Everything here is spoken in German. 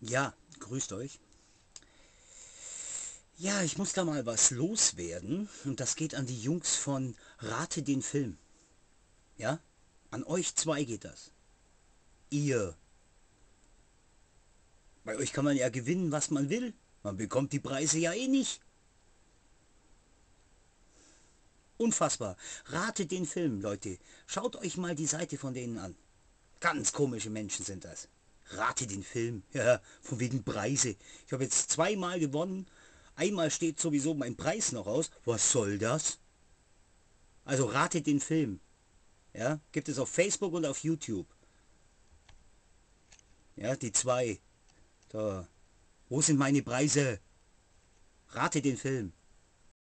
Ja, grüßt euch. Ja, ich muss da mal was loswerden und das geht an die Jungs von Rate den Film. Ja, an euch zwei geht das. Ihr. Bei euch kann man ja gewinnen, was man will. Man bekommt die Preise ja eh nicht. Unfassbar. Rate den Film, Leute. Schaut euch mal die Seite von denen an. Ganz komische Menschen sind das. Rate den Film. Ja, von wegen Preise. Ich habe jetzt zweimal gewonnen. Einmal steht sowieso mein Preis noch aus. Was soll das? Also rate den Film. Ja, gibt es auf Facebook und auf YouTube. Ja, die zwei. Da. Wo sind meine Preise? Rate den Film.